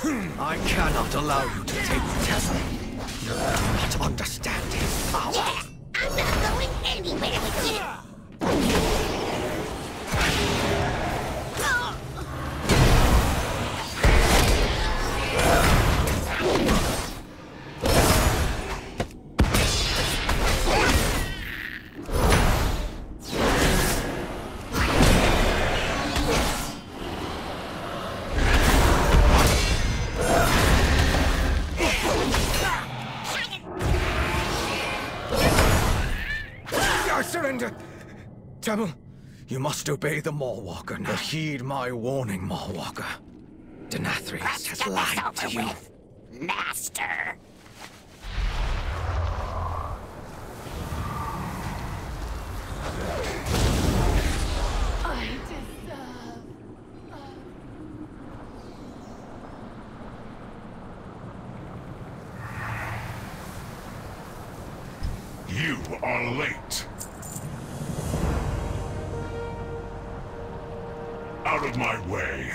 Hmm. I cannot allow you to take Tesla. You do not understand I surrender. Temel, you must obey the Maw Walker, but heed my warning, Maw Walker. Denathrius has lied to over you. with, Master. I deserve. You are late. Out of my way.